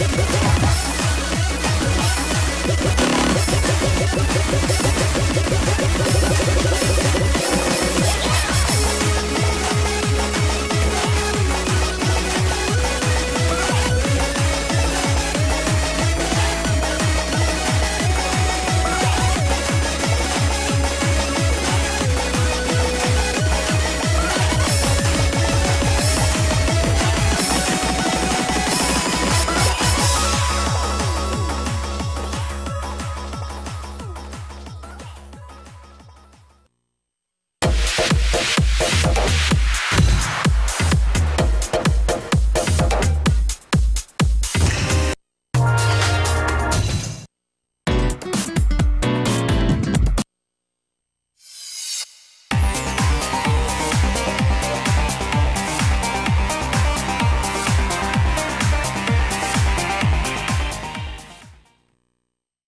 Yeah.